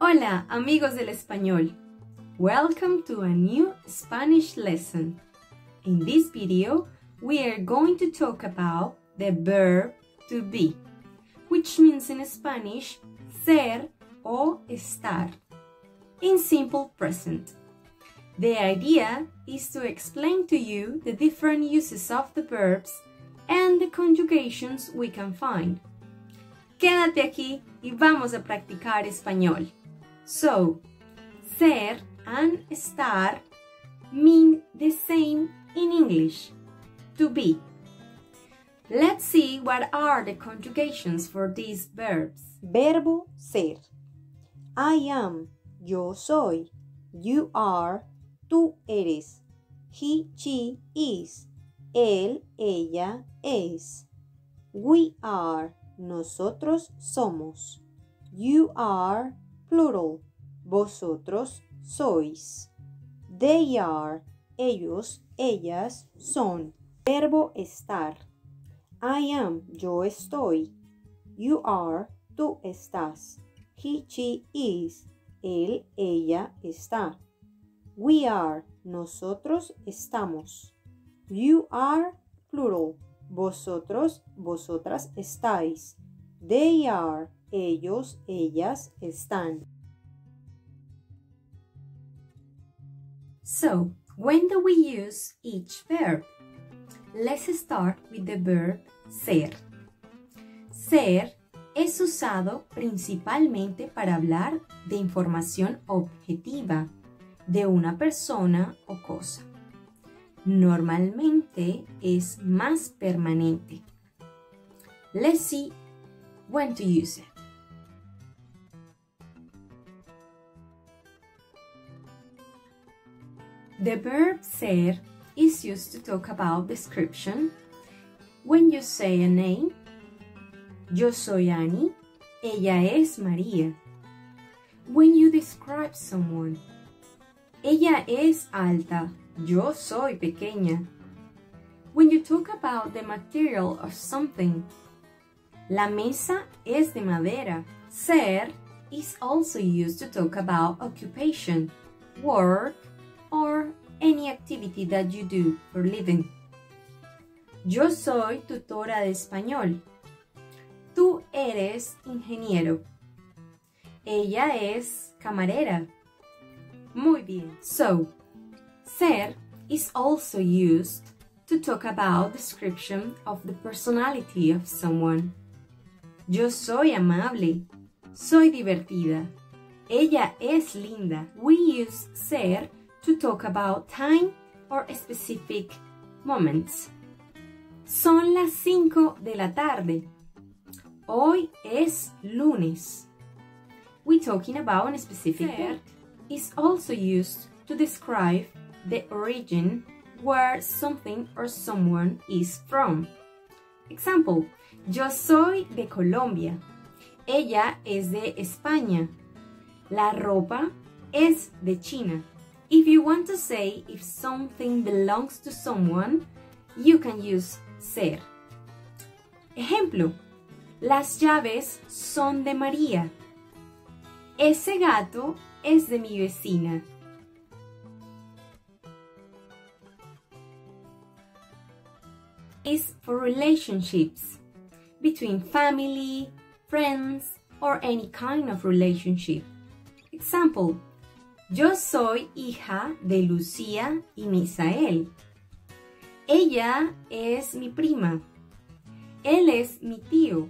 Hola amigos del español! Welcome to a new Spanish lesson. In this video, we are going to talk about the verb to be, which means in Spanish ser o estar, in simple present. The idea is to explain to you the different uses of the verbs and the conjugations we can find. Quédate aquí y vamos a practicar español. So, ser and estar mean the same in English, to be. Let's see what are the conjugations for these verbs. Verbo ser. I am, yo soy. You are, tú eres. He, she is. Él, ella es. We are, nosotros somos. You are, plural. Vosotros sois. They are, ellos, ellas son. Verbo estar. I am, yo estoy. You are, tú estás. He, she is. Él, ella está. We are, nosotros estamos. You are, plural. Vosotros, vosotras estáis. They are, ellos, ellas están. So, when do we use each verb? Let's start with the verb ser. Ser es usado principalmente para hablar de información objetiva de una persona o cosa. Normalmente es más permanente. Let's see when to use it. The verb ser is used to talk about description. When you say a name, yo soy Anny, ella es María. When you describe someone, ella es alta, yo soy pequeña. When you talk about the material of something, la mesa es de madera. Ser is also used to talk about occupation, work, or any activity that you do for living. Yo soy tutora de español. Tú eres ingeniero. Ella es camarera. Muy bien. So, ser is also used to talk about description of the personality of someone. Yo soy amable. Soy divertida. Ella es linda. We use ser to talk about time or specific moments. Son las 5 de la tarde. Hoy es lunes. We're talking about a specific date. is also used to describe the origin where something or someone is from. Example, yo soy de Colombia. Ella es de España. La ropa es de China. If you want to say if something belongs to someone, you can use ser. Ejemplo, las llaves son de María. Ese gato es de mi vecina. Is for relationships between family, friends, or any kind of relationship. Example, yo soy hija de Lucía y Misael. Ella es mi prima. Él es mi tío.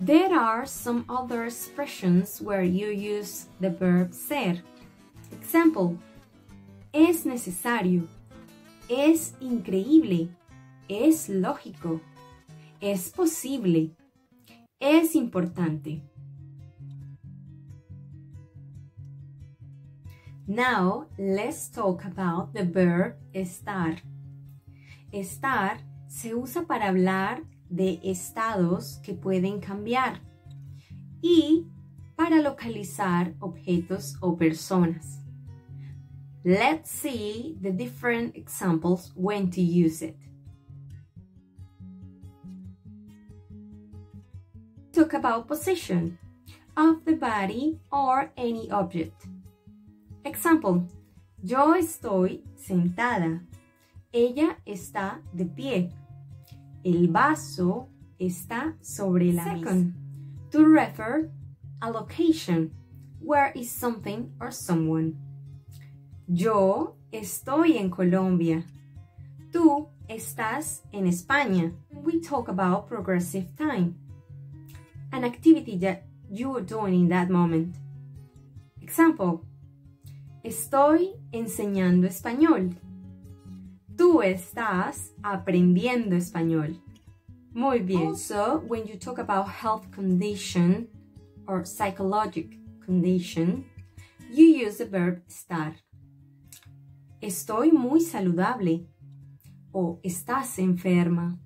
There are some other expressions where you use the verb ser. Example, es necesario, es increíble, es lógico, es posible, es importante. Now, let's talk about the verb estar. Estar se usa para hablar de estados que pueden cambiar y para localizar objetos o personas. Let's see the different examples when to use it. Talk about position of the body or any object. Example, yo estoy sentada. Ella está de pie. El vaso está sobre la Second, mesa. To refer a location. Where is something or someone? Yo estoy en Colombia. Tú estás en España. We talk about progressive time. An activity that you are doing in that moment. Example. Estoy enseñando español. Tú estás aprendiendo español. Muy bien. Also, when you talk about health condition or psychological condition, you use the verb estar. Estoy muy saludable. O estás enferma.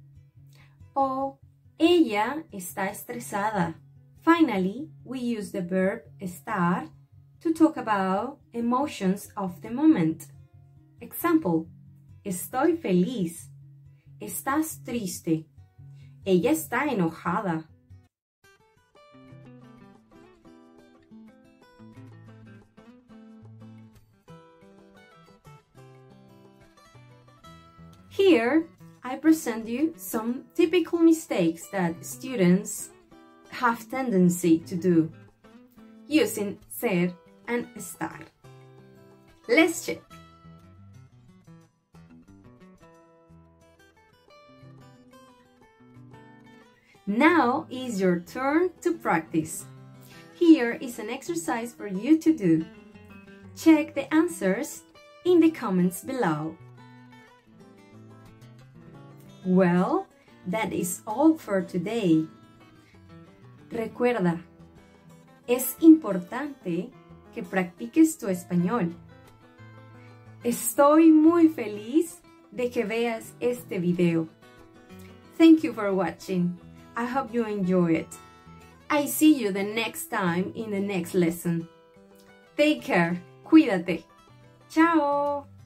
O ella está estresada. Finally, we use the verb estar to talk about emotions of the moment. Example, estoy feliz. Estás triste. Ella está enojada. Here, I present you some typical mistakes that students have tendency to do using ser and estar. Let's check. Now is your turn to practice. Here is an exercise for you to do. Check the answers in the comments below. Well, that is all for today. Recuerda, es importante que practiques tu español. Estoy muy feliz de que veas este video. Thank you for watching. I hope you enjoy it. I see you the next time in the next lesson. Take care. Cuídate. Chao.